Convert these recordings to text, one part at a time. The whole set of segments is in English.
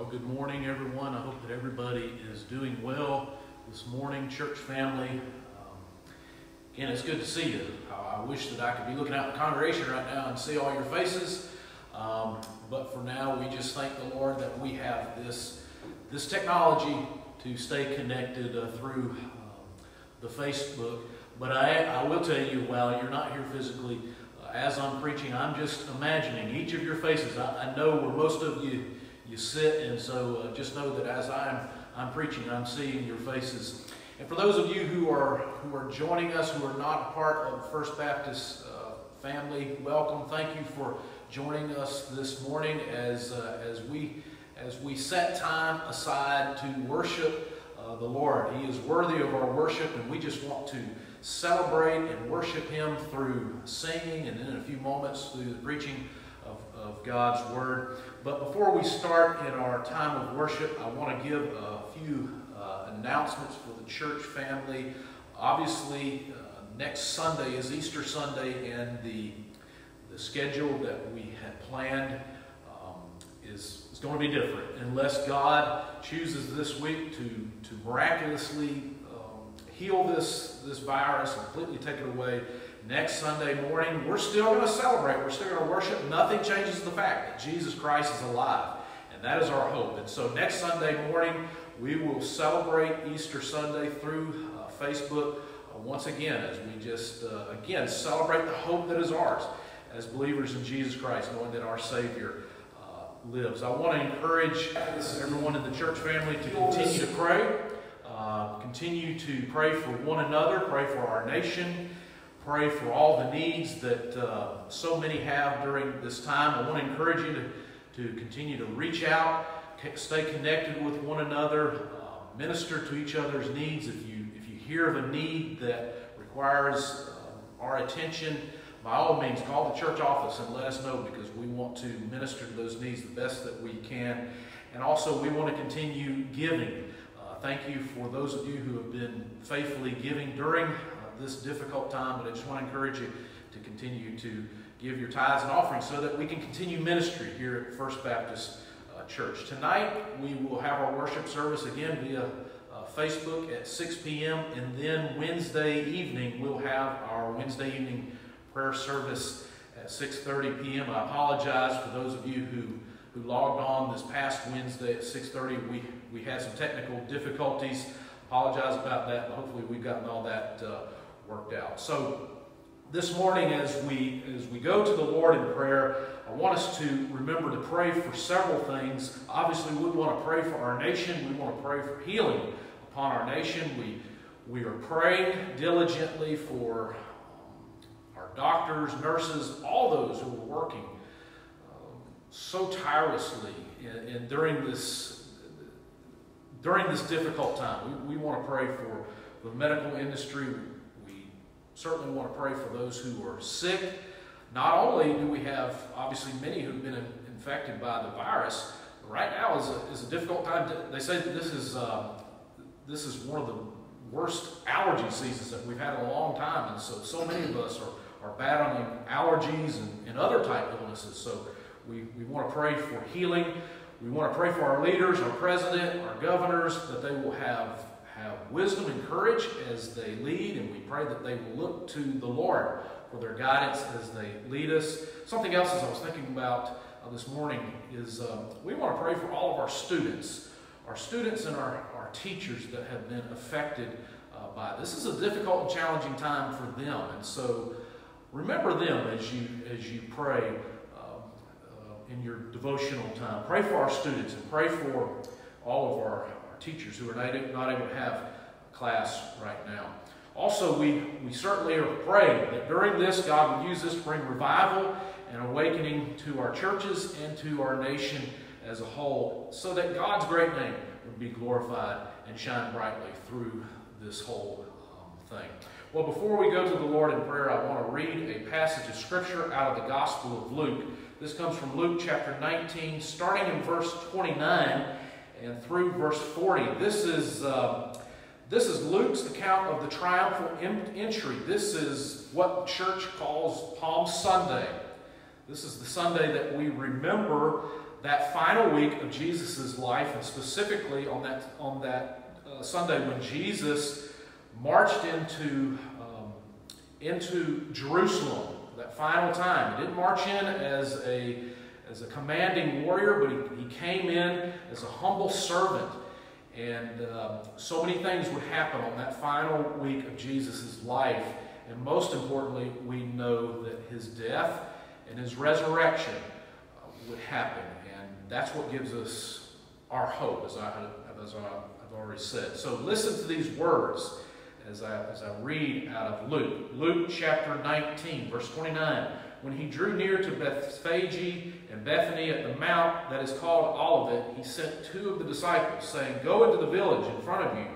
Well, good morning, everyone. I hope that everybody is doing well this morning, church family. Um, again, it's good to see you. I wish that I could be looking out in the congregation right now and see all your faces. Um, but for now, we just thank the Lord that we have this, this technology to stay connected uh, through um, the Facebook. But I, I will tell you, while you're not here physically, uh, as I'm preaching, I'm just imagining each of your faces. I, I know where most of you you sit, and so uh, just know that as I'm I'm preaching, I'm seeing your faces. And for those of you who are who are joining us, who are not part of First Baptist uh, family, welcome. Thank you for joining us this morning as uh, as we as we set time aside to worship uh, the Lord. He is worthy of our worship, and we just want to celebrate and worship Him through singing, and in a few moments through the preaching of, God's Word. But before we start in our time of worship, I want to give a few uh, announcements for the church family. Obviously, uh, next Sunday is Easter Sunday, and the, the schedule that we had planned um, is, is going to be different unless God chooses this week to, to miraculously um, heal this, this virus, completely take it away next Sunday morning, we're still going to celebrate. We're still going to worship. Nothing changes the fact that Jesus Christ is alive. And that is our hope. And so next Sunday morning, we will celebrate Easter Sunday through uh, Facebook uh, once again as we just, uh, again, celebrate the hope that is ours as believers in Jesus Christ, knowing that our Savior uh, lives. I want to encourage everyone in the church family to continue to pray. Uh, continue to pray for one another, pray for our nation, pray for all the needs that uh, so many have during this time. I want to encourage you to, to continue to reach out, stay connected with one another, uh, minister to each other's needs. If you, if you hear of a need that requires uh, our attention, by all means, call the church office and let us know because we want to minister to those needs the best that we can. And also, we want to continue giving. Uh, thank you for those of you who have been faithfully giving during this difficult time, but I just want to encourage you to continue to give your tithes and offerings so that we can continue ministry here at First Baptist uh, Church. Tonight, we will have our worship service again via uh, Facebook at 6 p.m., and then Wednesday evening, we'll have our Wednesday evening prayer service at 6.30 p.m. I apologize for those of you who, who logged on this past Wednesday at 6.30. We, we had some technical difficulties. Apologize about that, hopefully we've gotten all that uh, worked out. So this morning as we as we go to the Lord in prayer, I want us to remember to pray for several things. Obviously, we want to pray for our nation. We want to pray for healing upon our nation. We we are praying diligently for um, our doctors, nurses, all those who are working um, so tirelessly in, during this during this difficult time. We, we want to pray for the medical industry certainly want to pray for those who are sick. Not only do we have, obviously, many who've been infected by the virus, right now is a, is a difficult time. To, they say that this is, uh, this is one of the worst allergy seasons that we've had in a long time. And so, so many of us are, are battling allergies and, and other type illnesses. So we, we want to pray for healing. We want to pray for our leaders, our president, our governors, that they will have have wisdom and courage as they lead, and we pray that they will look to the Lord for their guidance as they lead us. Something else as I was thinking about uh, this morning is um, we want to pray for all of our students, our students and our, our teachers that have been affected uh, by this. This is a difficult and challenging time for them, and so remember them as you as you pray um, uh, in your devotional time. Pray for our students and pray for all of our teachers who are not able to have class right now. Also, we, we certainly are praying that during this, God would use this to bring revival and awakening to our churches and to our nation as a whole, so that God's great name would be glorified and shine brightly through this whole um, thing. Well, before we go to the Lord in prayer, I want to read a passage of Scripture out of the Gospel of Luke. This comes from Luke chapter 19, starting in verse 29 and through verse 40. This is, uh, this is Luke's account of the triumphal entry. This is what church calls Palm Sunday. This is the Sunday that we remember that final week of Jesus' life, and specifically on that, on that uh, Sunday when Jesus marched into, um, into Jerusalem, that final time. He didn't march in as a, as a commanding warrior, but he, he came in as a humble servant. And uh, so many things would happen on that final week of Jesus' life. And most importantly, we know that his death and his resurrection uh, would happen. And that's what gives us our hope, as, I, as I've already said. So listen to these words as I, as I read out of Luke. Luke chapter 19, verse 29. When he drew near to Bethphage and Bethany at the mount that is called Olivet, he sent two of the disciples, saying, Go into the village in front of you,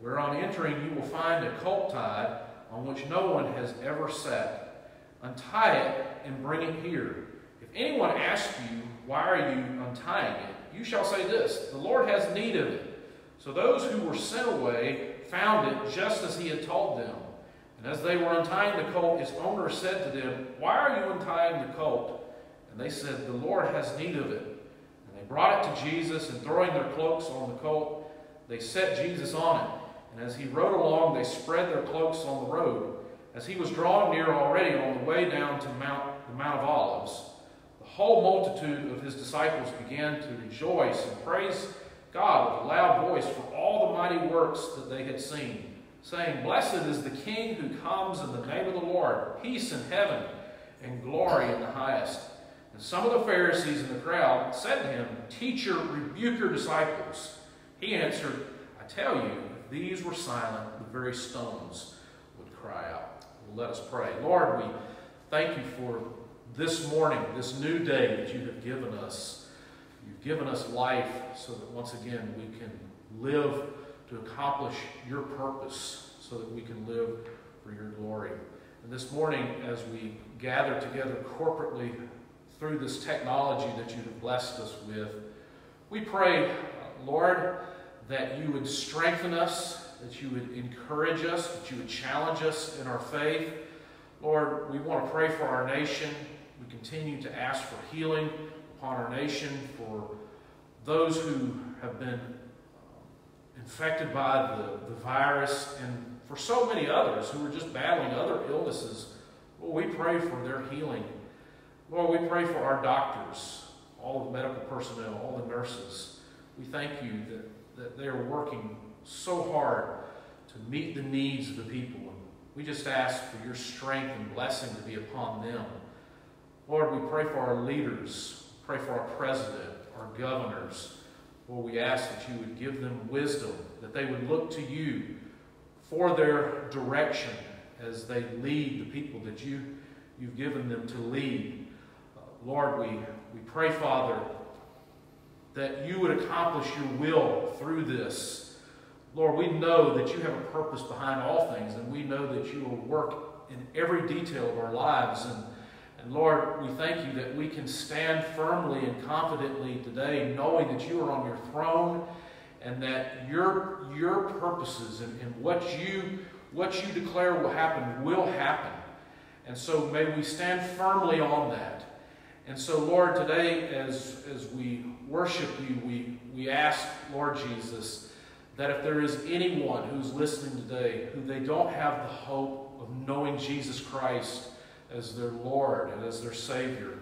where on entering you will find a colt tied on which no one has ever sat. Untie it and bring it here. If anyone asks you, Why are you untying it? you shall say this The Lord has need of it. So those who were sent away found it just as he had told them. And as they were untying the colt, his owner said to them, Why are you untying the colt? And they said, The Lord has need of it. And they brought it to Jesus, and throwing their cloaks on the colt, they set Jesus on it. And as he rode along, they spread their cloaks on the road. As he was drawing near already on the way down to Mount, the Mount of Olives, the whole multitude of his disciples began to rejoice and praise God with a loud voice for all the mighty works that they had seen, saying, Blessed is the King who comes in the name of the Lord, peace in heaven and glory in the highest. And some of the Pharisees in the crowd said to him, Teacher, rebuke your disciples. He answered, I tell you, if these were silent, the very stones would cry out. Let us pray. Lord, we thank you for this morning, this new day that you have given us. You've given us life so that once again we can live to accomplish your purpose so that we can live for your glory. And this morning, as we gather together corporately through this technology that you have blessed us with, we pray, Lord, that you would strengthen us, that you would encourage us, that you would challenge us in our faith. Lord, we want to pray for our nation. We continue to ask for healing upon our nation, for those who have been infected by the, the virus, and for so many others who are just battling other illnesses. Lord, we pray for their healing. Lord, we pray for our doctors, all the medical personnel, all the nurses. We thank you that, that they are working so hard to meet the needs of the people. And we just ask for your strength and blessing to be upon them. Lord, we pray for our leaders, Pray for our president, our governors. Lord, we ask that you would give them wisdom, that they would look to you for their direction as they lead the people that you, you've given them to lead. Uh, Lord, we, we pray, Father, that you would accomplish your will through this. Lord, we know that you have a purpose behind all things, and we know that you will work in every detail of our lives. And and Lord, we thank you that we can stand firmly and confidently today, knowing that you are on your throne and that your, your purposes and, and what, you, what you declare will happen will happen. And so may we stand firmly on that. And so, Lord, today as, as we worship you, we, we ask, Lord Jesus, that if there is anyone who's listening today who they don't have the hope of knowing Jesus Christ, as their Lord and as their Savior.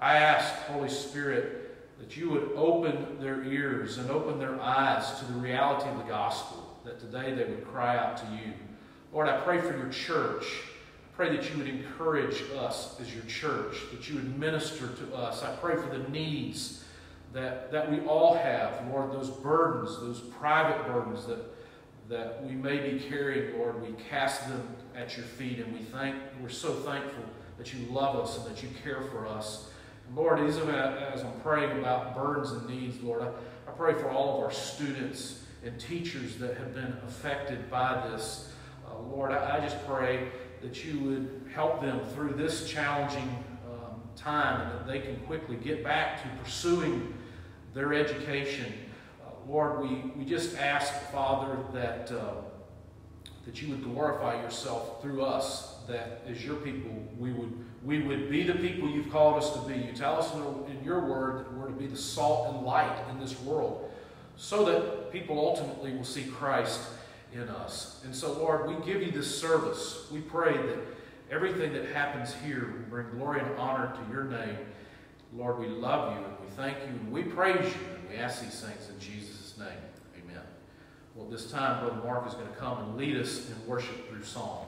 I ask, Holy Spirit, that you would open their ears and open their eyes to the reality of the gospel, that today they would cry out to you. Lord, I pray for your church. I pray that you would encourage us as your church, that you would minister to us. I pray for the needs that, that we all have, Lord, those burdens, those private burdens that that we may be carrying, Lord. We cast them at your feet, and we thank, we're so thankful that you love us and that you care for us. And Lord, as I'm praying about burdens and needs, Lord, I, I pray for all of our students and teachers that have been affected by this. Uh, Lord, I, I, just pray that you would help them through this challenging um, time and that they can quickly get back to pursuing their education Lord, we, we just ask, Father, that, uh, that you would glorify yourself through us that as your people, we would, we would be the people you've called us to be. You tell us in, your word that we're to be the salt and light in this world so that people ultimately will see Christ in us. And so, Lord, we give you this service. We pray that everything that happens here will bring glory and honor to your name. Lord, we love you and we thank you and we praise you and we ask these things in Jesus' name. Well, this time, Brother Mark is going to come and lead us in worship through song.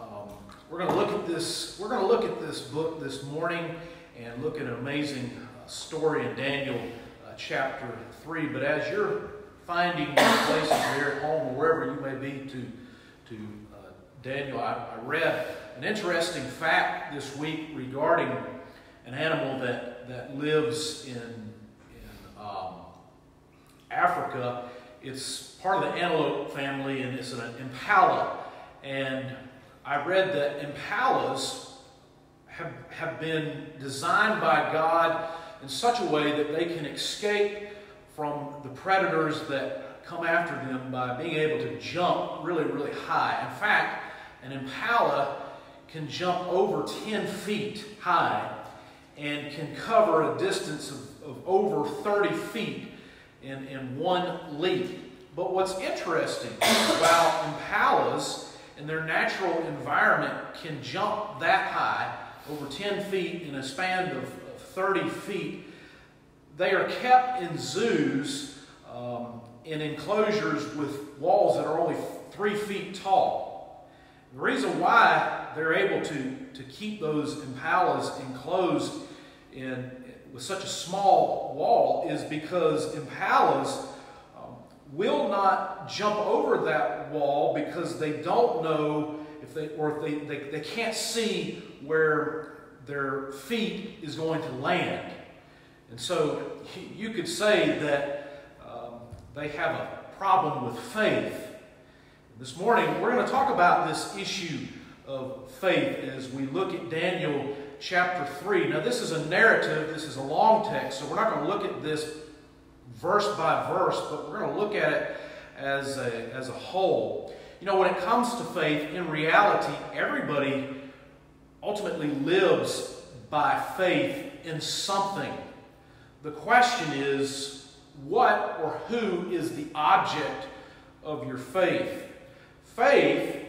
um, we're going to look at this. We're going to look at this book this morning and look at an amazing uh, story in Daniel uh, chapter 3. But as you're finding your places there at home or wherever you may be to to uh, Daniel, I, I read an interesting fact this week regarding an animal that, that lives in, in um, Africa. It's part of the antelope family and it's an impala. And I read that impalas have, have been designed by God in such a way that they can escape from the predators that come after them by being able to jump really, really high. In fact, an impala can jump over 10 feet high and can cover a distance of, of over 30 feet in, in one leap. But what's interesting about impalas in their natural environment can jump that high, over 10 feet in a span of, of 30 feet. They are kept in zoos um, in enclosures with walls that are only three feet tall. The reason why they're able to, to keep those impalas enclosed in, with such a small wall is because impalas will not jump over that wall because they don't know if they, or if they, they, they can't see where their feet is going to land. And so you could say that um, they have a problem with faith This morning, we're going to talk about this issue of faith as we look at Daniel chapter 3. Now, this is a narrative, this is a long text, so we're not going to look at this verse by verse, but we're going to look at it as a, as a whole. You know, when it comes to faith, in reality, everybody ultimately lives by faith in something. The question is, what or who is the object of your faith? Faith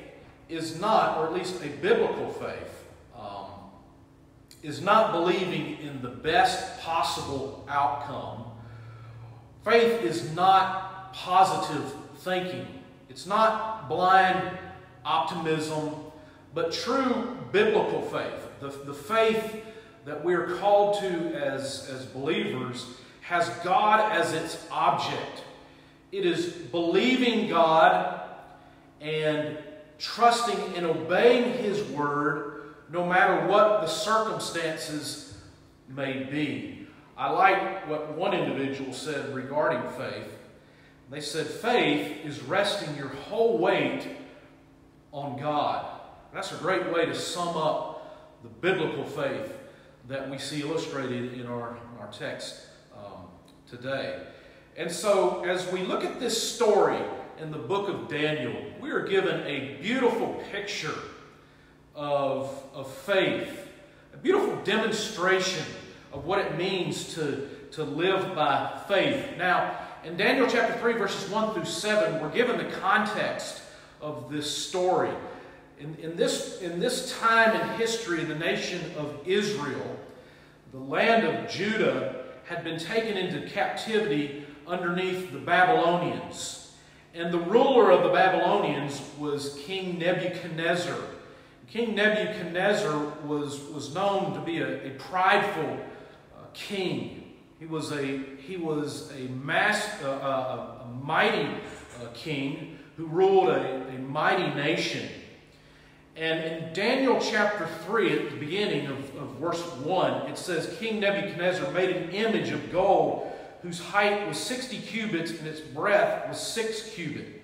is not, or at least a biblical faith, um, is not believing in the best possible outcome. Faith is not positive thinking. It's not blind optimism, but true biblical faith. The, the faith that we're called to as, as believers has God as its object. It is believing God and trusting and obeying His word no matter what the circumstances may be. I like what one individual said regarding faith. They said, faith is resting your whole weight on God. That's a great way to sum up the biblical faith that we see illustrated in our, our text um, today. And so, as we look at this story in the book of Daniel, we are given a beautiful picture of, of faith, a beautiful demonstration of what it means to, to live by faith. Now, in Daniel chapter 3, verses 1 through 7, we're given the context of this story. In, in, this, in this time in history, the nation of Israel, the land of Judah, had been taken into captivity underneath the Babylonians. And the ruler of the Babylonians was King Nebuchadnezzar. King Nebuchadnezzar was, was known to be a, a prideful king. He was a, he was a, mass, uh, uh, a mighty uh, king who ruled a, a mighty nation. And in Daniel chapter 3, at the beginning of, of verse 1, it says, King Nebuchadnezzar made an image of gold whose height was 60 cubits and its breadth was 6 cubit.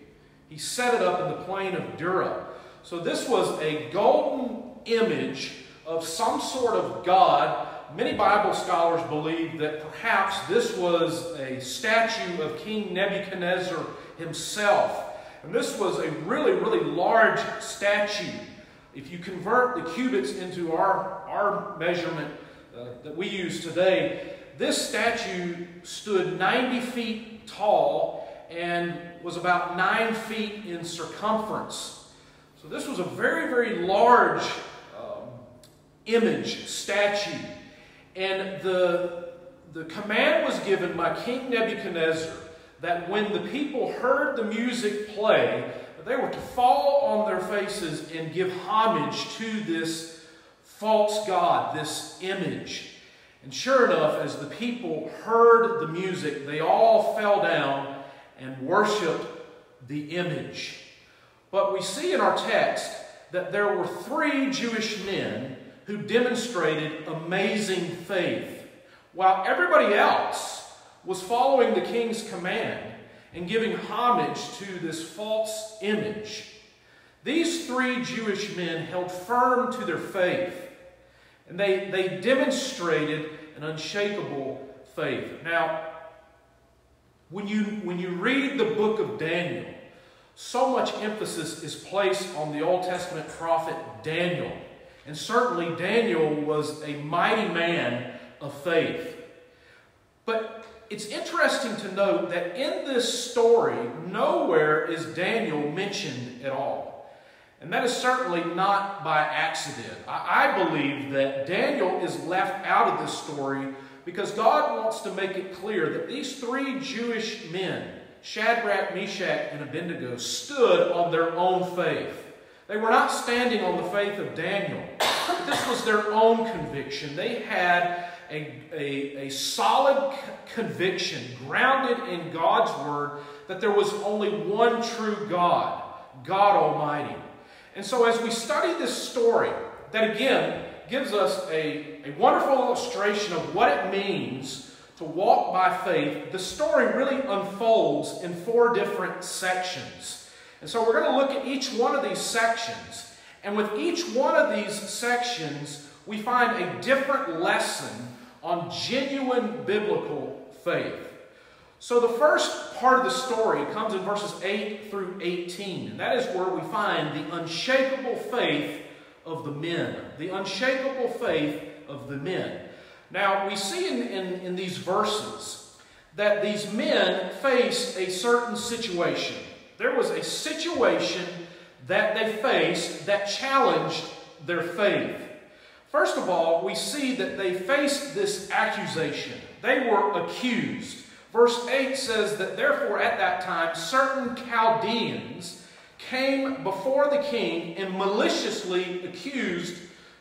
He set it up in the plain of Dura. So this was a golden image of some sort of God. Many Bible scholars believe that perhaps this was a statue of King Nebuchadnezzar himself. And this was a really, really large statue. If you convert the cubits into our, our measurement uh, that we use today, this statue stood 90 feet tall and was about 9 feet in circumference. So this was a very, very large um, image, statue. And the, the command was given by King Nebuchadnezzar that when the people heard the music play, they were to fall on their faces and give homage to this false god, this image. And sure enough, as the people heard the music, they all fell down and worshiped the image. But we see in our text that there were three Jewish men who demonstrated amazing faith, while everybody else was following the king's command and giving homage to this false image. These three Jewish men held firm to their faith, and they, they demonstrated an unshakable faith. Now, when you, when you read the book of Daniel, so much emphasis is placed on the Old Testament prophet Daniel. And certainly Daniel was a mighty man of faith. But it's interesting to note that in this story, nowhere is Daniel mentioned at all. And that is certainly not by accident. I, believe that Daniel is left out of this story because God wants to make it clear that these three Jewish men, Shadrach, Meshach, and Abednego, stood on their own faith. They were not standing on the faith of Daniel. This was their own conviction. They had a, a, a solid conviction grounded in God's Word that there was only one true God, God Almighty. And so, as we study this story, that again gives us a, a wonderful illustration of what it means to walk by faith, the story really unfolds in four different sections. And so we're going to look at each one of these sections. And with each one of these sections, we find a different lesson on genuine biblical faith. So the first part of the story comes in verses 8 through 18. And that is where we find the unshakable faith of the men. The unshakable faith of the men. Now, we see in, in, in these verses that these men face a certain situation. There was a situation that they faced that challenged their faith. First of all, we see that they faced this accusation. They were accused. Verse 8 says that therefore at that time certain Chaldeans came before the king and maliciously accused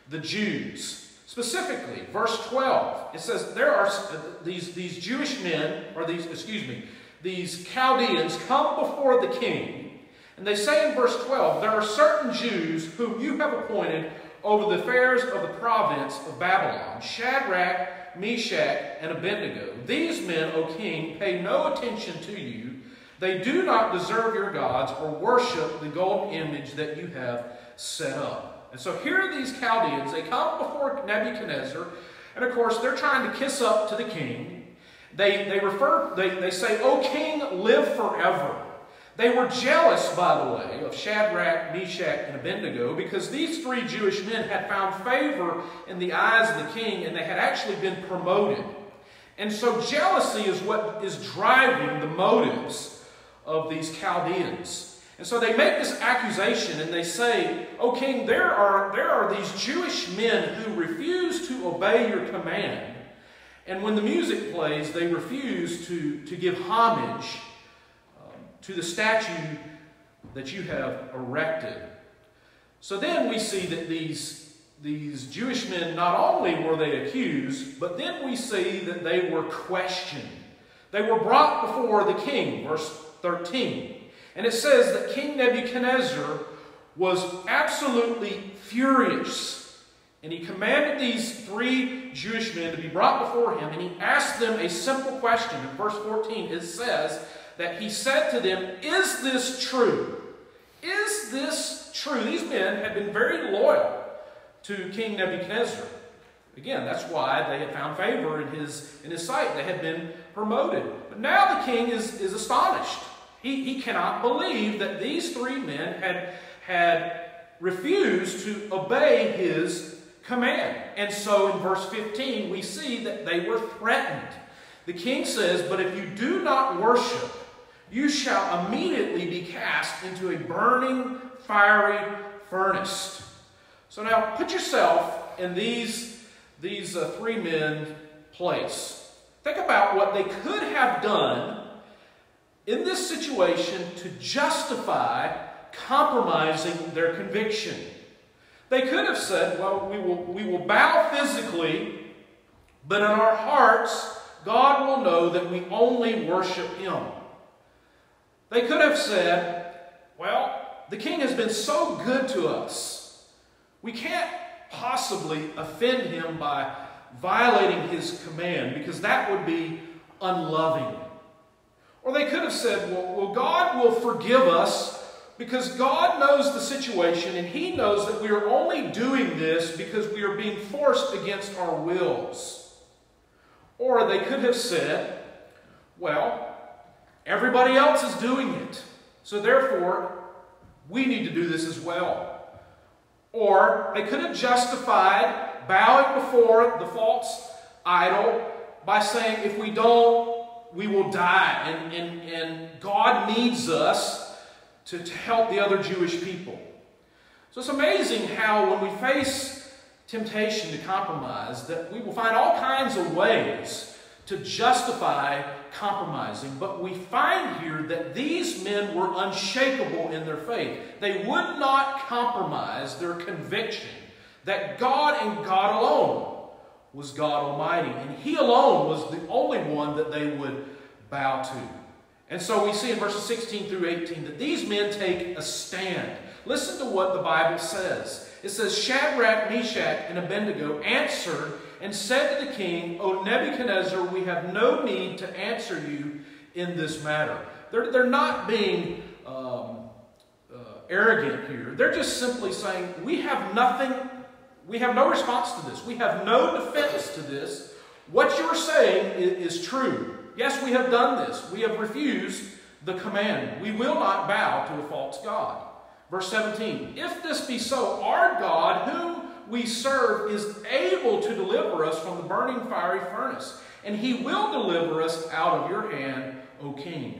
the Jews. Specifically, verse 12, it says there are uh, these, these Jewish men, or these, excuse me, these Chaldeans come before the king, and they say in verse 12, there are certain Jews whom you have appointed over the affairs of the province of Babylon, Shadrach, Meshach, and Abednego. These men, O king, pay no attention to you. They do not deserve your gods or worship the golden image that you have set up. And so here are these Chaldeans. They come before Nebuchadnezzar, and of course, they're trying to kiss up to the king. They, they refer, they, they say, O king, live forever. They were jealous, by the way, of Shadrach, Meshach, and Abednego because these three Jewish men had found favor in the eyes of the king and they had actually been promoted. And so jealousy is what is driving the motives of these Chaldeans. And so they make this accusation and they say, O king, there are, there are these Jewish men who refuse to obey your command. And when the music plays, they refuse to, to give homage um, to the statue that you have erected. So then we see that these, these Jewish men, not only were they accused, but then we see that they were questioned. They were brought before the king, verse 13. And it says that King Nebuchadnezzar was absolutely furious. And he commanded these three Jewish men to be brought before him, and he asked them a simple question. In verse 14, it says that he said to them, Is this true? Is this true? These men had been very loyal to King Nebuchadnezzar. Again, that's why they had found favor in his, in his sight. They had been promoted. But now the king is, is astonished. He, he cannot believe that these three men had, had refused to obey his command. And so in verse 15, we see that they were threatened. The king says, But if you do not worship you shall immediately be cast into a burning, fiery furnace. So now put yourself in these, these uh, three men place. Think about what they could have done in this situation to justify compromising their conviction. They could have said, well, we will, we will bow physically, but in our hearts, God will know that we only worship Him. They could have said, well, the king has been so good to us. We can't possibly offend him by violating his command because that would be unloving. Or they could have said, well, well, God will forgive us because God knows the situation and He knows that we are only doing this because we are being forced against our wills. Or they could have said, well, Everybody else is doing it. So therefore, we need to do this as well. Or they could have justified bowing before the false idol by saying, if we don't, we will die. And, and, and God needs us to, to help the other Jewish people. So it's amazing how when we face temptation to compromise, that we will find all kinds of ways to justify compromising. But we find here that these men were unshakable in their faith. They would not compromise their conviction that God and God alone was God Almighty. And He alone was the only one that they would bow to. And so we see in verses 16 through 18 that these men take a stand. Listen to what the Bible says. It says, Shadrach, Meshach, and Abednego answered and said to the king, O Nebuchadnezzar, we have no need to answer you in this matter. They're, they're not being um, arrogant here. They're just simply saying, We have nothing, we have no response to this. We have no defense to this. What you're saying is, is true. Yes, we have done this. We have refused the command. We will not bow to a false God. Verse 17 If this be so, our God, whom we serve, is able to deliver us from the burning fiery furnace, and he will deliver us out of your hand, O king.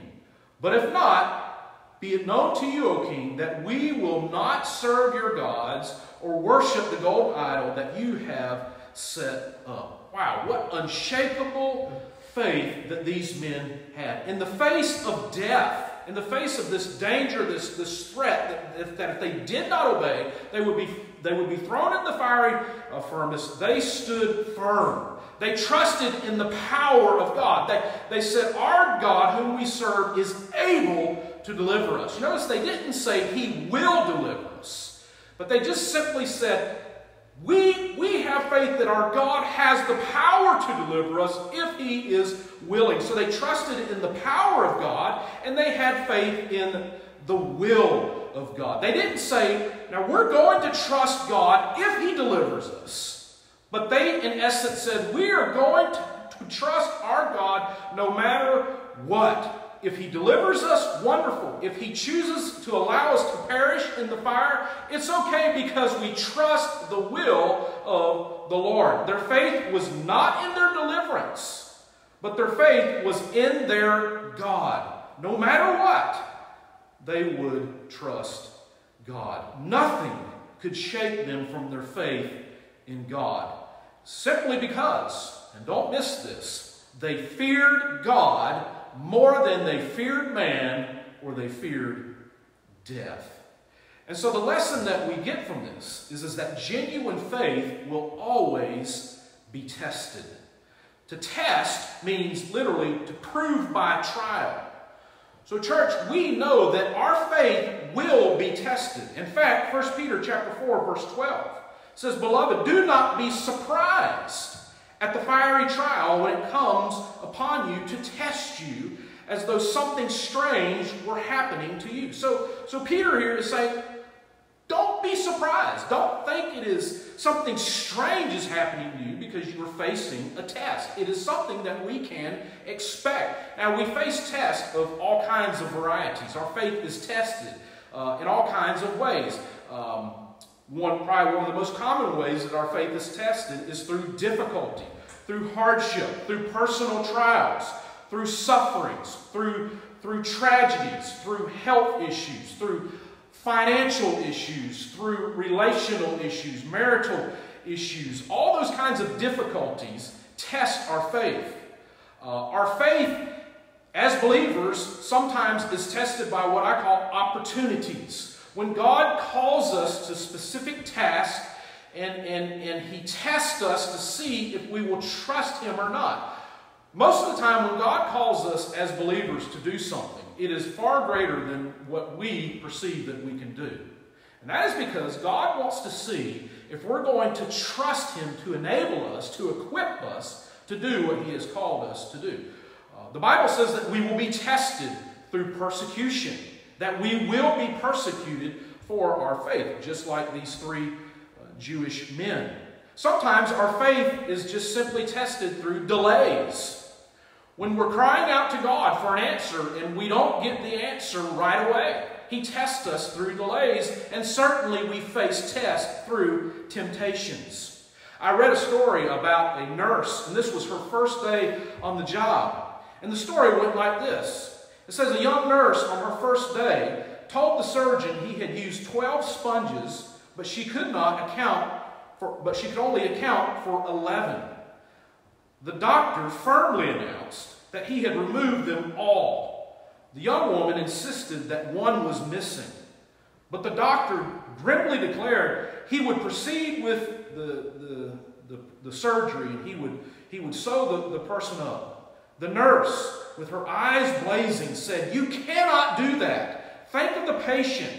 But if not, be it known to you, O king, that we will not serve your gods or worship the gold idol that you have set up. Wow, what unshakable faith that these men had. In the face of death, in the face of this danger, this, this threat, that if, that if they did not obey, they would be, they would be thrown in the fiery uh, furnace, they stood firm. They trusted in the power of God. They, they said, Our God, whom we serve, is able to deliver us. You notice they didn't say, He will deliver us, but they just simply said, we, we have faith that our God has the power to deliver us if He is willing. So they trusted in the power of God and they had faith in the will of God. They didn't say, now we're going to trust God if He delivers us. But they, in essence, said, we are going to, to trust our God no matter what. If he delivers us, wonderful. If he chooses to allow us to perish in the fire, it's okay because we trust the will of the Lord. Their faith was not in their deliverance, but their faith was in their God. No matter what, they would trust God. Nothing could shake them from their faith in God. Simply because, and don't miss this, they feared God more than they feared man or they feared death. And so the lesson that we get from this is, is that genuine faith will always be tested. To test means literally to prove by trial. So church, we know that our faith will be tested. In fact, 1 Peter chapter 4 verse 12 says, "Beloved, do not be surprised at the fiery trial when it comes upon you to test you as though something strange were happening to you. So, so Peter here is saying, don't be surprised. Don't think it is something strange is happening to you because you are facing a test. It is something that we can expect. Now, we face tests of all kinds of varieties. Our faith is tested uh, in all kinds of ways. Um, one, probably one of the most common ways that our faith is tested is through difficulty, through hardship, through personal trials, through sufferings, through, through tragedies, through health issues, through financial issues, through relational issues, marital issues. All those kinds of difficulties test our faith. Uh, our faith as believers sometimes is tested by what I call opportunities. When God calls us to specific tasks and, and, and He tests us to see if we will trust Him or not. Most of the time, when God calls us as believers to do something, it is far greater than what we perceive that we can do. And that is because God wants to see if we're going to trust Him to enable us, to equip us to do what He has called us to do. Uh, the Bible says that we will be tested through persecution that we will be persecuted for our faith, just like these three uh, Jewish men. Sometimes our faith is just simply tested through delays. When we're crying out to God for an answer and we don't get the answer right away, He tests us through delays, and certainly we face tests through temptations. I read a story about a nurse, and this was her first day on the job. And the story went like this it says a young nurse on her first day told the surgeon he had used 12 sponges, but she could not account for, but she could only account for 11. The doctor firmly announced that he had removed them all. The young woman insisted that one was missing. But the doctor grimly declared he would proceed with the, the, the, the surgery and he would, he would sew the, the person up. The nurse with her eyes blazing, said, You cannot do that. Think of the patient.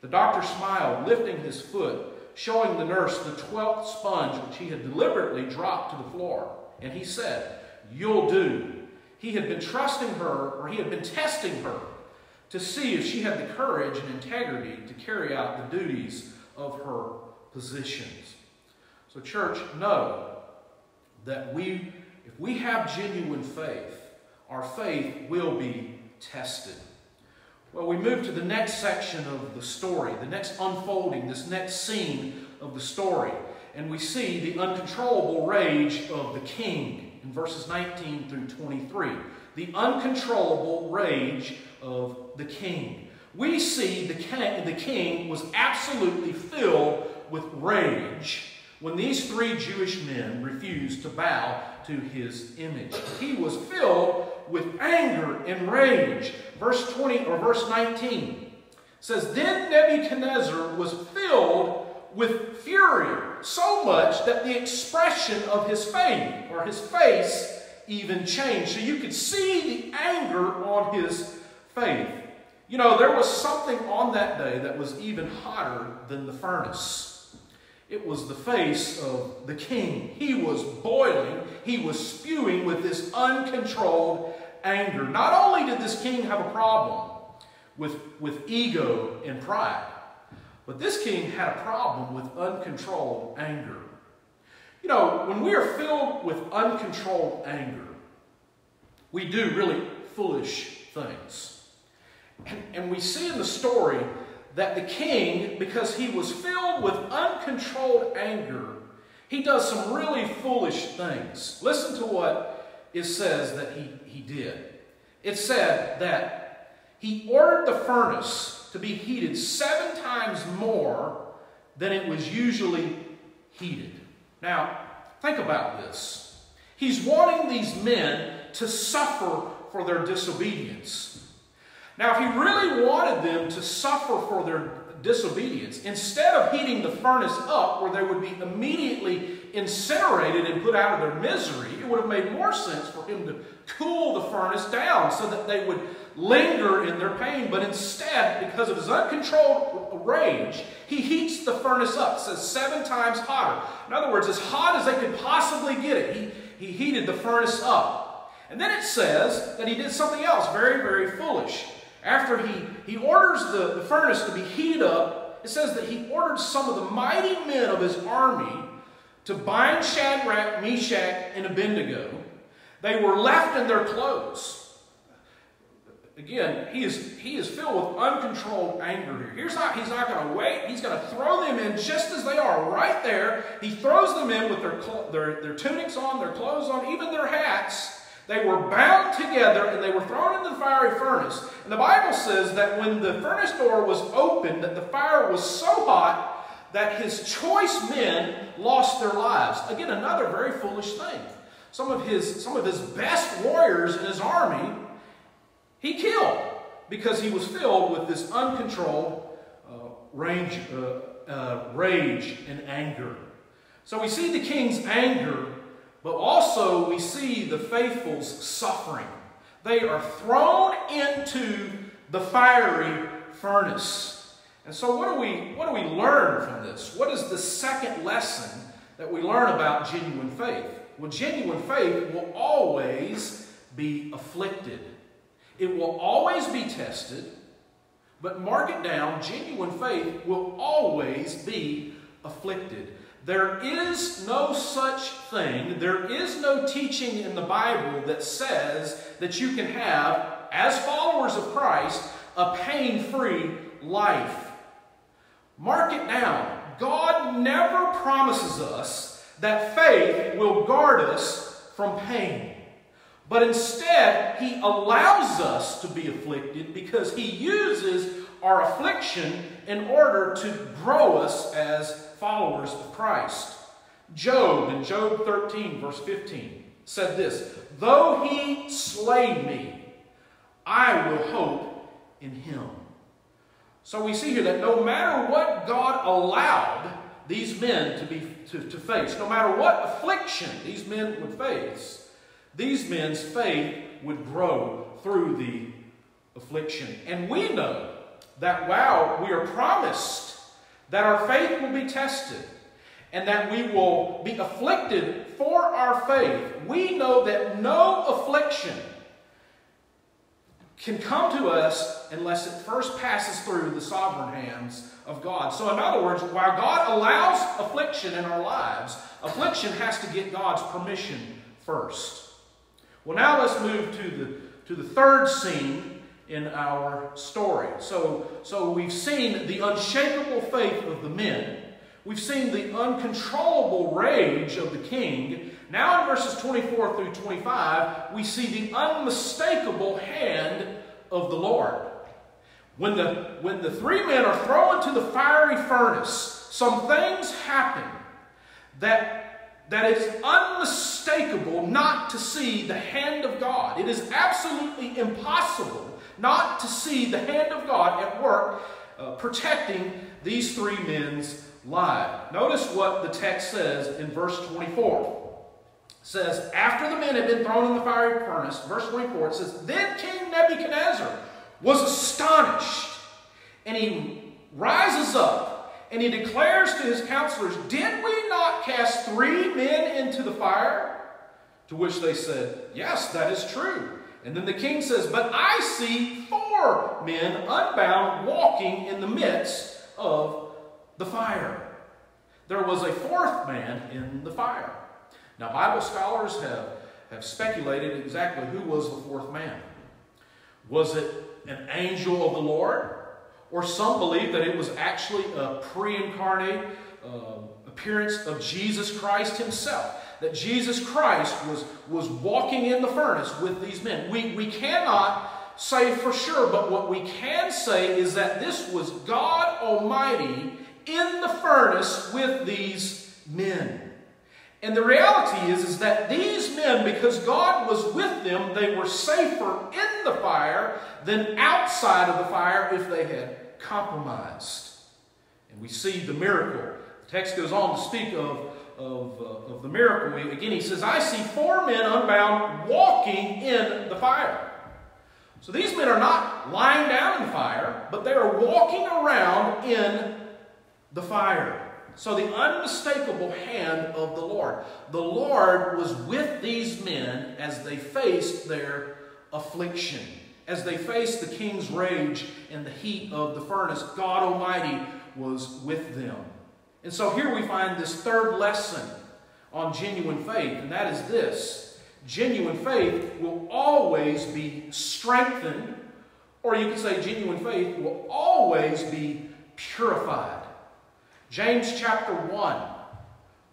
The doctor smiled, lifting his foot, showing the nurse the twelfth sponge which he had deliberately dropped to the floor. And he said, You'll do. He had been trusting her, or he had been testing her to see if she had the courage and integrity to carry out the duties of her positions. So, church, know that we, we have genuine faith, our faith will be tested. Well, we move to the next section of the story, the next unfolding, this next scene of the story. And we see the uncontrollable rage of the king in verses 19 through 23. The uncontrollable rage of the king. We see the king, the king was absolutely filled with rage when these three Jewish men refused to bow to his image. He was filled with anger and rage. Verse 20 or verse 19 says, Then Nebuchadnezzar was filled with fury, so much that the expression of his face or his face even changed. So you could see the anger on his face. You know, there was something on that day that was even hotter than the furnace. It was the face of the king. He was boiling, he was spewing with this uncontrolled anger. Not only did this king have a problem with, with ego and pride, but this king had a problem with uncontrolled anger. You know, when we are filled with uncontrolled anger, we do really foolish things. And, and we see in the story that the king, because he was filled with uncontrolled anger, he does some really foolish things. Listen to what it says that he, he did. It said that he ordered the furnace to be heated seven times more than it was usually heated. Now, think about this. He's wanting these men to suffer for their disobedience. Now, if he really wanted them to suffer for their disobedience, instead of heating the furnace up where they would be immediately incinerated and put out of their misery, it would have made more sense for him to cool the furnace down so that they would linger in their pain. But instead, because of his uncontrolled rage, he heats the furnace up. Says seven times hotter. In other words, as hot as they could possibly get it, he, he heated the furnace up. And then it says that he did something else very, very foolish. After he, he orders the, the furnace to be heated up, it says that he ordered some of the mighty men of his army to bind Shadrach, Meshach, and Abednego. They were left in their clothes. Again, he is, he is filled with uncontrolled anger here. Here's not, he's not going to wait. He's going to throw them in just as they are, right there. He throws them in with their, their, their tunics on, their clothes on, even their hats. They were bound together and they were thrown into the fiery furnace. And the Bible says that when the furnace door was opened, that the fire was so hot that his choice men lost their lives. Again, another very foolish thing. Some of his, some of his best warriors in his army, he killed because he was filled with this uncontrolled uh, range, uh, uh, rage and anger. So we see the king's anger but also, we see the faithful's suffering. They are thrown into the fiery furnace. And so, what do we, what do we learn from this? What is the second lesson that we learn about genuine faith? Well, genuine faith will always be afflicted, it will always be tested. But mark it down genuine faith will always be afflicted. There is no such thing, there is no teaching in the Bible that says that you can have, as followers of Christ, a pain free life. Mark it down. God never promises us that faith will guard us from pain. But instead, He allows us to be afflicted because He uses our affliction in order to grow us as followers of Christ. Job, in Job 13, verse 15, said this Though he slay me, I will hope in him. So we see here that no matter what God allowed these men to, be, to, to face, no matter what affliction these men would face, these men's faith would grow through the affliction. And we know that while we are promised that our faith will be tested and that we will be afflicted for our faith, we know that no affliction can come to us unless it first passes through the sovereign hands of God. So, in other words, while God allows affliction in our lives, affliction has to get God's permission first. Well, now let's move to the, to the third scene in our story. So, so we've seen the unshakable faith of the men. We've seen the uncontrollable rage of the king. Now, in verses 24 through 25, we see the unmistakable hand of the Lord. When the, when the three men are thrown into the fiery furnace, some things happen that, that is unmistakable not to see the hand of God. It is absolutely impossible not to see the hand of God at work uh, protecting these three men's lives. Notice what the text says in verse 24. It says, After the men had been thrown in the fiery furnace, verse 24, it says, Then King Nebuchadnezzar was astonished, and he rises up and he declares to his counselors, Did we not cast three men into the fire? To which they said, Yes, that is true. And then the king says, But I see four men unbound walking in the midst of the fire. There was a fourth man in the fire. Now, Bible scholars have, have speculated exactly who was the fourth man. Was it an angel of the Lord? Or some believe that it was actually a pre incarnate uh, appearance of Jesus Christ himself that Jesus Christ was, was walking in the furnace with these men. We, we cannot say for sure, but what we can say is that this was God Almighty in the furnace with these men. And the reality is, is that these men, because God was with them, they were safer in the fire than outside of the fire if they had compromised. And we see the miracle. Text goes on to speak of of, uh, of the miracle, again, he says, I see four men unbound walking in the fire. So these men are not lying down in fire, but they are walking around in the fire. So the unmistakable hand of the Lord. The Lord was with these men as they faced their affliction, as they faced the king's rage and the heat of the furnace. God Almighty was with them. And so here we find this third lesson on genuine faith, and that is this genuine faith will always be strengthened, or you could say genuine faith will always be purified. James chapter 1,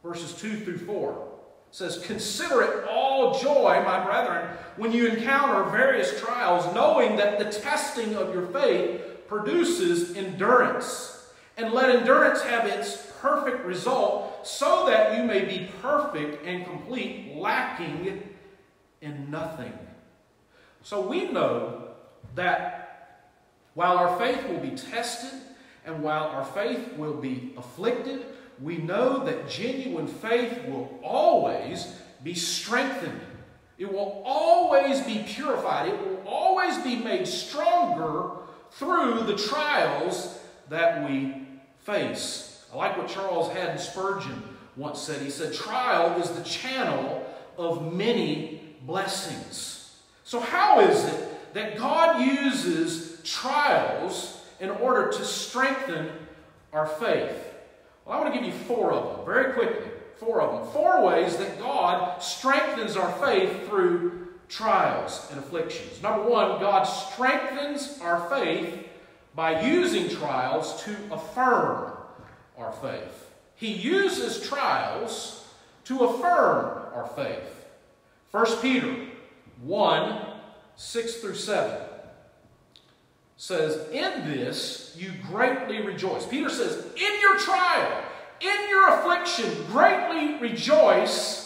verses 2 through 4 says, Consider it all joy, my brethren, when you encounter various trials, knowing that the testing of your faith produces endurance. And let endurance have its perfect result, so that you may be perfect and complete, lacking in nothing. So we know that while our faith will be tested and while our faith will be afflicted, we know that genuine faith will always be strengthened. It will always be purified. It will always be made stronger through the trials that we face. I like what Charles Haddon Spurgeon once said. He said, Trial is the channel of many blessings. So, how is it that God uses trials in order to strengthen our faith? Well, I want to give you four of them very quickly. Four of them. Four ways that God strengthens our faith through trials and afflictions. Number one, God strengthens our faith by using trials to affirm our faith. He uses trials to affirm our faith. 1 Peter 1 6 through 7 says, In this you greatly rejoice. Peter says, In your trial, in your affliction, greatly rejoice.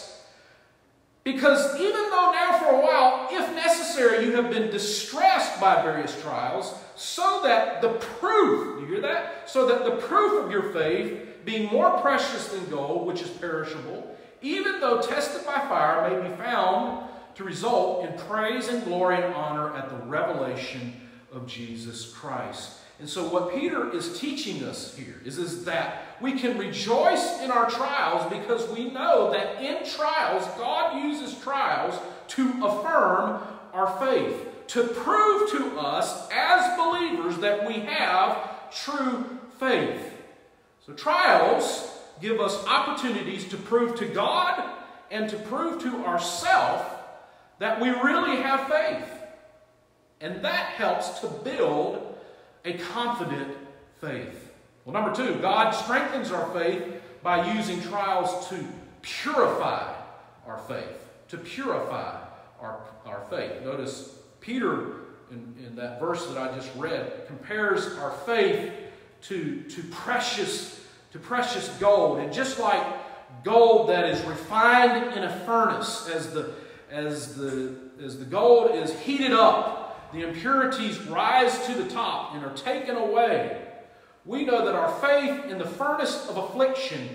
Because even though now for a while, if necessary, you have been distressed by various trials, so that the proof, you hear that? So that the proof of your faith, being more precious than gold, which is perishable, even though tested by fire, may be found to result in praise and glory and honor at the revelation of Jesus Christ. And so what Peter is teaching us here is, is that we can rejoice in our trials because we know that in trials, God uses trials to affirm our faith to prove to us as believers that we have true faith. So, trials give us opportunities to prove to God and to prove to ourselves that we really have faith. And that helps to build a confident faith. Well, number two, God strengthens our faith by using trials to purify our faith. To purify our, our faith. Notice Peter, in, in that verse that I just read, compares our faith to, to precious to precious gold. And just like gold that is refined in a furnace, as the, as the, as the gold is heated up, the impurities rise to the top and are taken away. We know that our faith in the furnace of affliction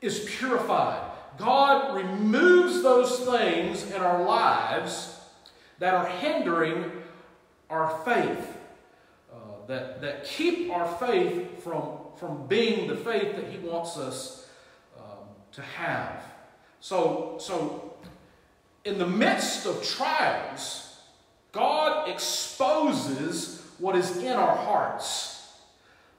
is purified. God removes those things in our lives that are hindering our faith, uh, that, that keep our faith from from being the faith that He wants us um, to have. So, so, in the midst of trials, God exposes what is in our hearts.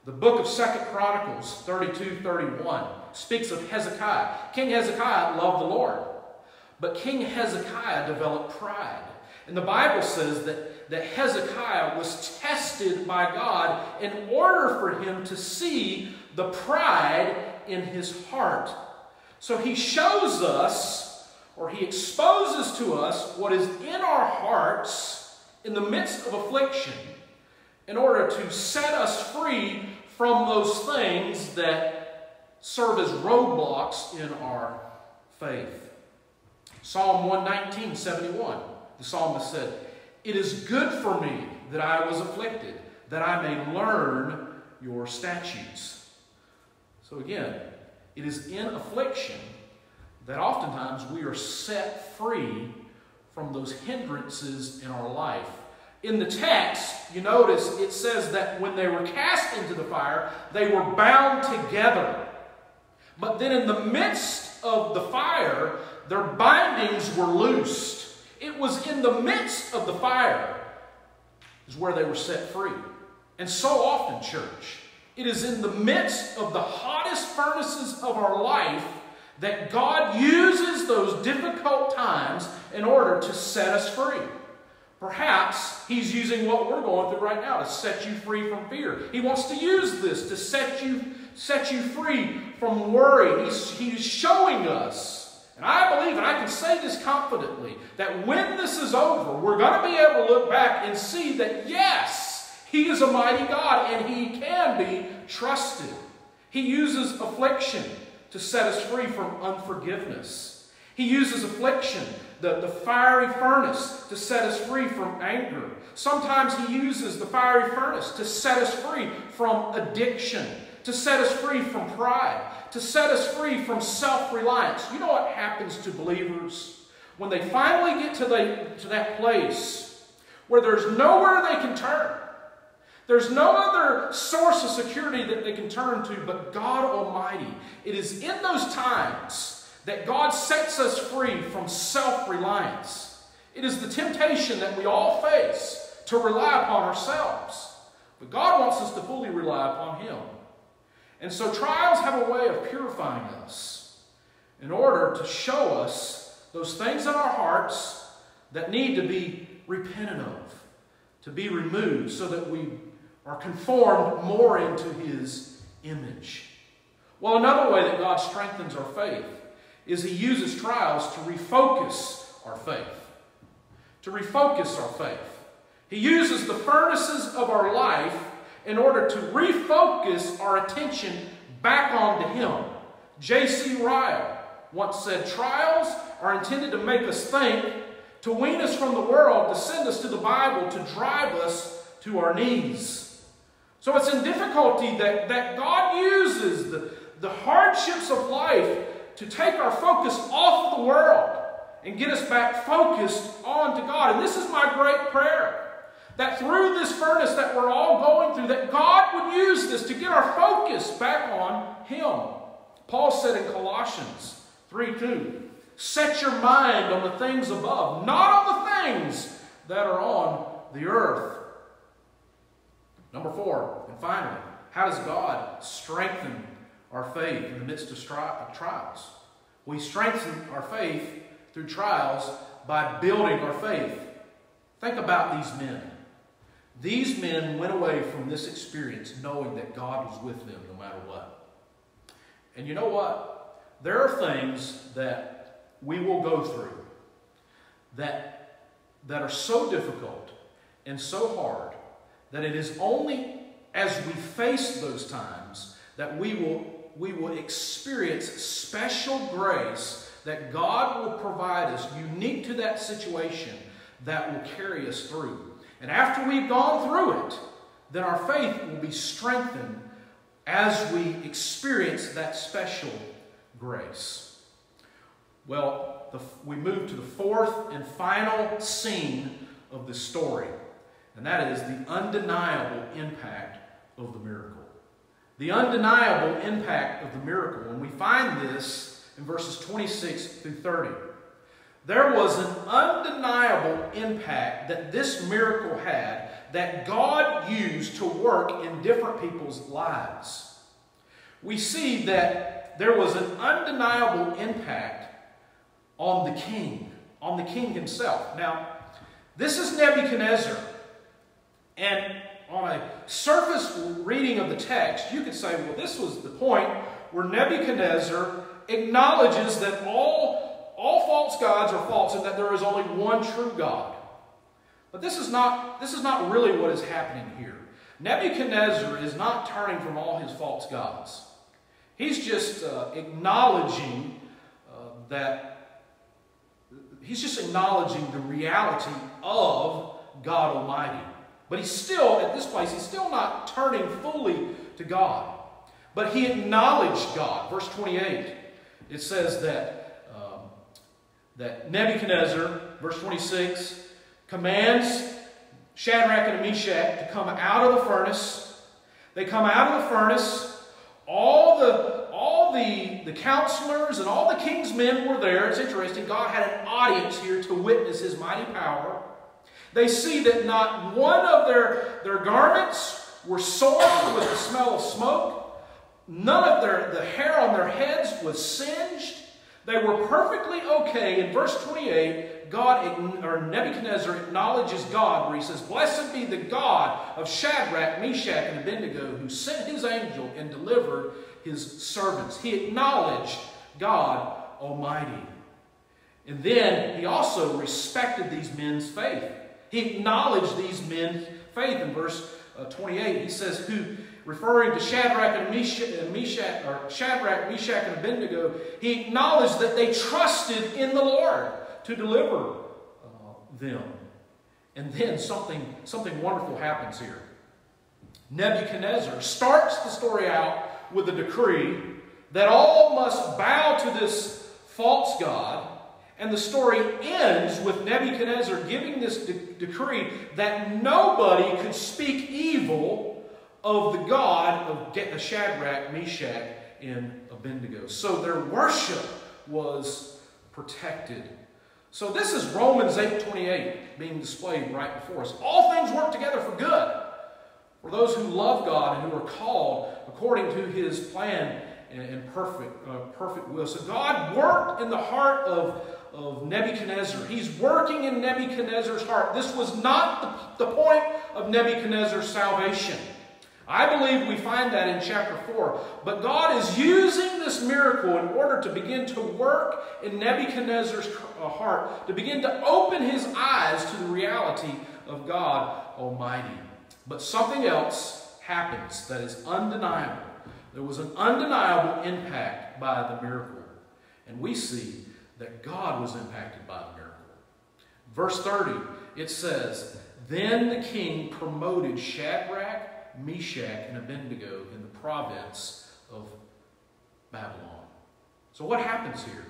The book of Second Chronicles 32 31 speaks of Hezekiah. King Hezekiah loved the Lord, but King Hezekiah developed pride. And the Bible says that, that Hezekiah was tested by God in order for him to see the pride in his heart. So he shows us, or he exposes to us, what is in our hearts in the midst of affliction in order to set us free from those things that serve as roadblocks in our faith. Psalm 119, 71. The psalmist said, It is good for me that I was afflicted, that I may learn your statutes. So again, it is in affliction that oftentimes we are set free from those hindrances in our life. In the text, you notice it says that when they were cast into the fire, they were bound together. But then in the midst of the fire, their bindings were loosed. It was in the midst of the fire is where they were set free. And so often, church, it is in the midst of the hottest furnaces of our life that God uses those difficult times in order to set us free. Perhaps He's using what we're going through right now to set you free from fear. He wants to use this to set you, set you free from worry. He's, he's showing us and I believe, and I can say this confidently, that when this is over, we're going to be able to look back and see that yes, He is a mighty God and He can be trusted. He uses affliction to set us free from unforgiveness. He uses affliction, the, the fiery furnace, to set us free from anger. Sometimes He uses the fiery furnace to set us free from addiction, to set us free from pride to set us free from self reliance. You know what happens to believers when they finally get to, the, to that place where there's nowhere they can turn? There's no other source of security that they can turn to but God Almighty. It is in those times that God sets us free from self reliance. It is the temptation that we all face to rely upon ourselves. But God wants us to fully rely upon Him. And so trials have a way of purifying us in order to show us those things in our hearts that need to be repented of, to be removed, so that we are conformed more into His image. Well, another way that God strengthens our faith is He uses trials to refocus our faith. To refocus our faith. He uses the furnaces of our life in order to refocus our attention back onto Him. J.C. Ryle once said, Trials are intended to make us think, to wean us from the world, to send us to the Bible, to drive us to our knees. So it's in difficulty that, that God uses the, the hardships of life to take our focus off of the world and get us back focused on to God. And this is my great prayer that through this furnace that we're all going through, that God would use this to get our focus back on Him. Paul said in Colossians 3 2, set your mind on the things above, not on the things that are on the earth. Number four, and finally, how does God strengthen our faith in the midst of trials? We strengthen our faith through trials by building our faith. Think about these men. These men went away from this experience knowing that God was with them no matter what. And you know what? There are things that we will go through that, that are so difficult and so hard that it is only as we face those times that we will, we will experience special grace that God will provide us unique to that situation that will carry us through. And after we've gone through it, then our faith will be strengthened as we experience that special grace. Well, the, we move to the fourth and final scene of the story, and that is the undeniable impact of the miracle. The undeniable impact of the miracle. And we find this in verses 26 through 30. There was an undeniable impact that this miracle had that God used to work in different people's lives. We see that there was an undeniable impact on the king, on the king himself. Now, this is Nebuchadnezzar. And on a surface reading of the text, you could say, well, this was the point where Nebuchadnezzar acknowledges that all, all false gods are false and that there is only one true God. But this is not, this is not really what is happening here. Nebuchadnezzar is not turning from all his false gods. He's just uh, acknowledging uh, that, he's just acknowledging the reality of God Almighty. But he's still, at this place, he's still not turning fully to God. But he acknowledged God. Verse 28, it says that, that Nebuchadnezzar, verse 26, commands Shadrach and Meshach to come out of the furnace. They come out of the furnace. All the, all the, the counselors and all the king's men were there. It's interesting. God had an audience here to witness his mighty power. They see that not one of their, their garments were soiled with the smell of smoke. None of their, the hair on their heads was singed. They were perfectly okay. In verse 28, God, or Nebuchadnezzar acknowledges God where he says, Blessed be the God of Shadrach, Meshach, and Abednego, who sent his angel and delivered his servants. He acknowledged God Almighty. And then he also respected these men's faith. He acknowledged these men's faith in verse uh, 28. He says, who, referring to Shadrach and Meshach, Meshach, or Shadrach, Meshach, and Abednego, he acknowledged that they trusted in the Lord to deliver uh, them. And then something, something wonderful happens here. Nebuchadnezzar starts the story out with a decree that all must bow to this false God and the story ends with Nebuchadnezzar giving this de decree that nobody could speak evil of the God of Shadrach, Meshach, and Abednego. So their worship was protected. So this is Romans 8:28 being displayed right before us. All things work together for good for those who love God and who are called according to his plan and, perfect, uh, perfect will. So God worked in the heart of of Nebuchadnezzar. He's working in Nebuchadnezzar's heart. This was not the, the point of Nebuchadnezzar's salvation. I believe we find that in chapter 4. But God is using this miracle in order to begin to work in Nebuchadnezzar's uh, heart, to begin to open his eyes to the reality of God Almighty. But something else happens that is undeniable. There was an undeniable impact by the miracle. And we see that God was impacted by the miracle. Verse 30, it says, Then the king promoted Shadrach, Meshach, and Abednego in the province of Babylon. So what happens here?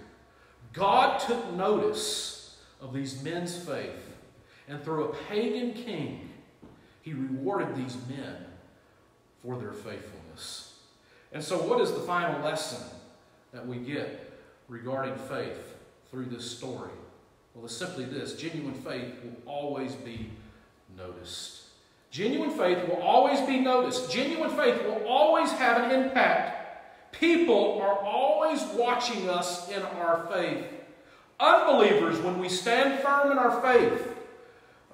God took notice of these men's faith, and through a pagan king, he rewarded these men for their faithfulness. And so, what is the final lesson that we get regarding faith through this story? Well, it's simply this genuine faith will always be noticed. Genuine faith will always be noticed. Genuine faith will always have an impact. People are always watching us in our faith. Unbelievers, when we stand firm in our faith,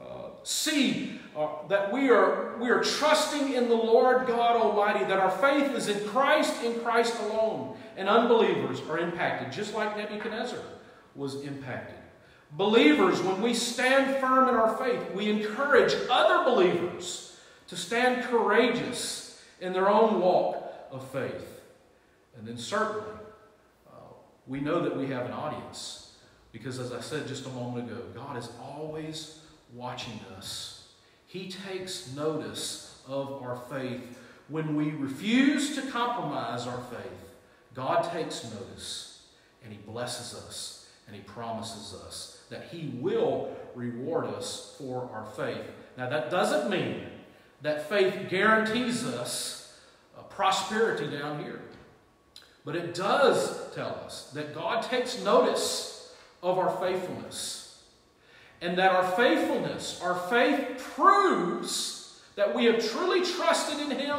uh, see uh, that we are, we are trusting in the Lord God Almighty, that our faith is in Christ, in Christ alone. And unbelievers are impacted, just like Nebuchadnezzar was impacted. Believers, when we stand firm in our faith, we encourage other believers to stand courageous in their own walk of faith. And then, certainly, uh, we know that we have an audience because, as I said just a moment ago, God is always watching us. He takes notice of our faith. When we refuse to compromise our faith, God takes notice and He blesses us and He promises us that He will reward us for our faith. Now, that doesn't mean that faith guarantees us uh, prosperity down here. But it does tell us that God takes notice of our faithfulness. And that our faithfulness, our faith proves that we have truly trusted in Him.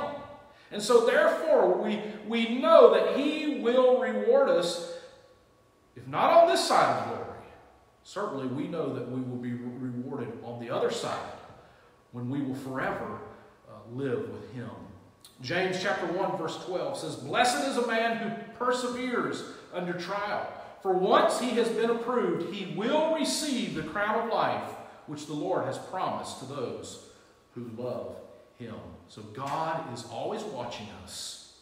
And so, therefore, we, we know that He will reward us, if not on this side of glory, certainly we know that we will be rewarded on the other side when we will forever uh, live with Him. James chapter 1, verse 12 says, Blessed is a man who perseveres under trial. For once he has been approved, he will receive the crown of life which the Lord has promised to those who love him. So God is always watching us,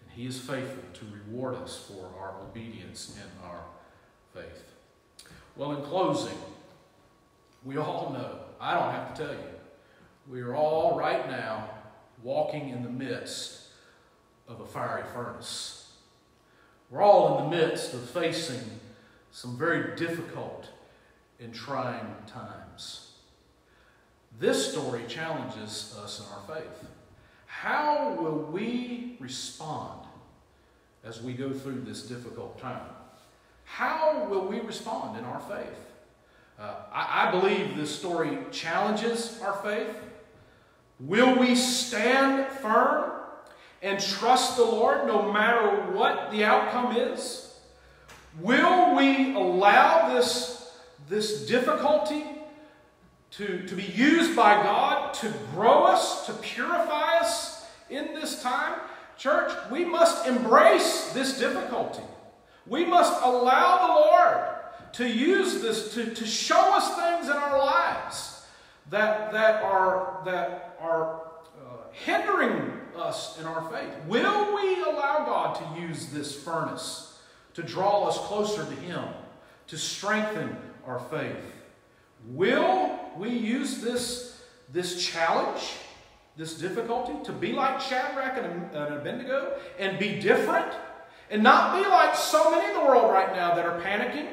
and he is faithful to reward us for our obedience and our faith. Well, in closing, we all know, I don't have to tell you, we are all right now walking in the midst of a fiery furnace. We're all in the midst of facing some very difficult and trying times. This story challenges us in our faith. How will we respond as we go through this difficult time? How will we respond in our faith? Uh, I, I believe this story challenges our faith. Will we stand firm and trust the Lord no matter what the outcome is? Will we allow this, this difficulty to, to be used by God to grow us, to purify us in this time? Church, we must embrace this difficulty. We must allow the Lord to use this to, to show us things in our lives that, that are, that are uh, hindering us in our faith. Will we allow God to use this furnace to draw us closer to Him, to strengthen our faith? Will we use this, this challenge, this difficulty, to be like Shadrach and Abednego and be different? And not be like so many in the world right now that are panicking.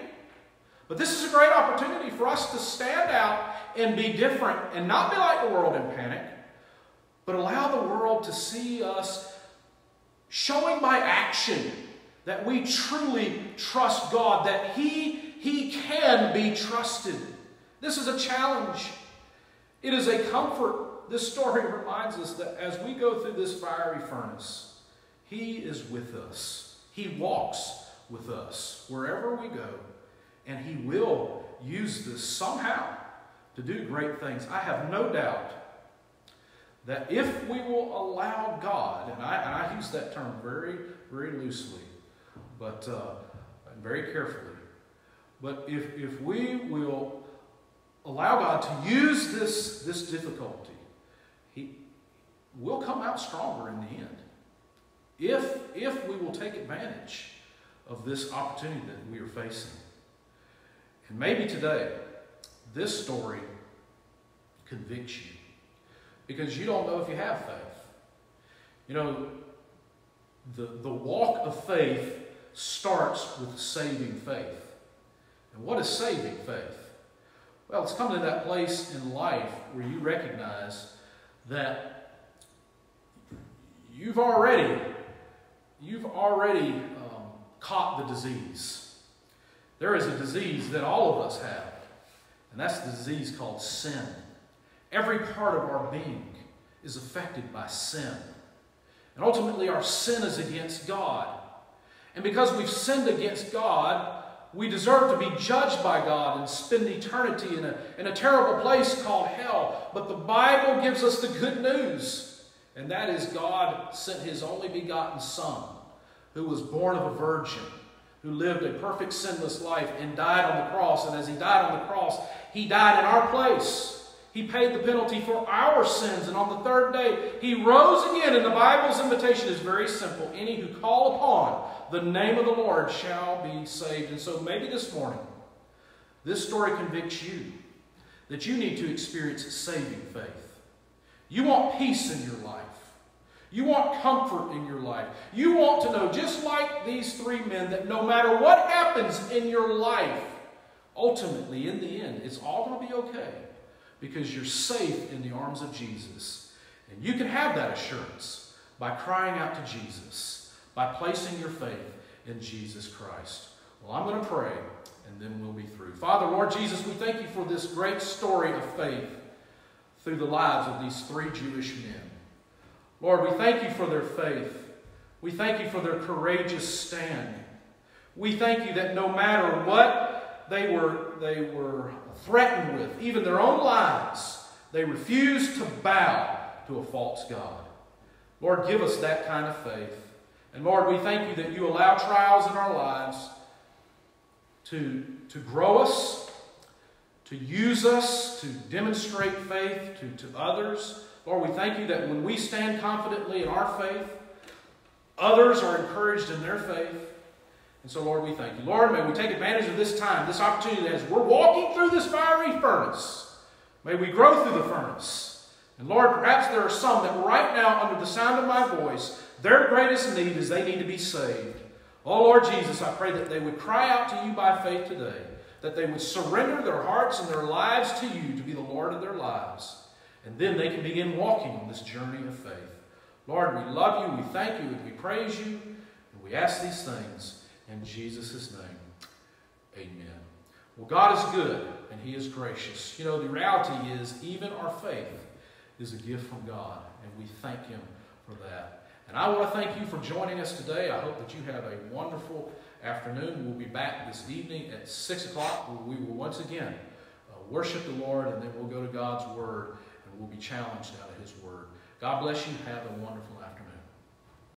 But this is a great opportunity for us to stand out and be different and not be like the world in panic, but allow the world to see us showing by action that we truly trust God, that He, he can be trusted. This is a challenge. It is a comfort. This story reminds us that as we go through this fiery furnace, He is with us. He walks with us wherever we go, and He will use this somehow to do great things. I have no doubt that if we will allow God, and I, and I use that term very, very loosely, but uh, very carefully, but if, if we will allow God to use this, this difficulty, He will come out stronger in the end. If, if we will take advantage of this opportunity that we are facing. And maybe today, this story convicts you because you don't know if you have faith. You know, the, the walk of faith starts with saving faith. And what is saving faith? Well, it's coming to that place in life where you recognize that you've already you've already um, caught the disease. There is a disease that all of us have, and that's the disease called sin. Every part of our being is affected by sin. And ultimately, our sin is against God. And because we've sinned against God, we deserve to be judged by God and spend eternity in a, in a terrible place called hell. But the Bible gives us the good news, and that is God sent His only begotten Son, who was born of a virgin, who lived a perfect sinless life and died on the cross. And as He died on the cross, He died in our place. He paid the penalty for our sins, and on the third day, He rose again. And the Bible's invitation is very simple Any who call upon the name of the Lord shall be saved. And so maybe this morning, this story convicts you that you need to experience saving faith. You want peace in your life. You want comfort in your life. You want to know, just like these three men, that no matter what happens in your life, ultimately, in the end, it's all going to be okay because you're safe in the arms of Jesus. And you can have that assurance by crying out to Jesus, by placing your faith in Jesus Christ. Well, I'm going to pray, and then we'll be through. Father, Lord Jesus, we thank you for this great story of faith through the lives of these three Jewish men. Lord, we thank you for their faith. We thank you for their courageous stand. We thank you that no matter what they were, they were threatened with, even their own lives, they refused to bow to a false God. Lord, give us that kind of faith. And Lord, we thank you that you allow trials in our lives to, to grow us, to use us, to demonstrate faith to, to others. Lord, we thank you that when we stand confidently in our faith, others are encouraged in their faith. And so, Lord, we thank you. Lord, may we take advantage of this time, this opportunity as we're walking through this fiery furnace. May we grow through the furnace. And Lord, perhaps there are some that right now, under the sound of my voice, their greatest need is they need to be saved. Oh, Lord Jesus, I pray that they would cry out to you by faith today, that they would surrender their hearts and their lives to you to be the Lord of their lives. And then they can begin walking on this journey of faith. Lord, we love you, we thank you, and we praise you, and we ask these things in Jesus' name, amen. Well, God is good and He is gracious. You know, the reality is, even our faith is a gift from God, and we thank Him for that. And I want to thank you for joining us today. I hope that you have a wonderful afternoon. We'll be back this evening at 6 o'clock where we will once again uh, worship the Lord, and then we'll go to God's Word we'll be challenged out of His Word. God bless you. Have a wonderful.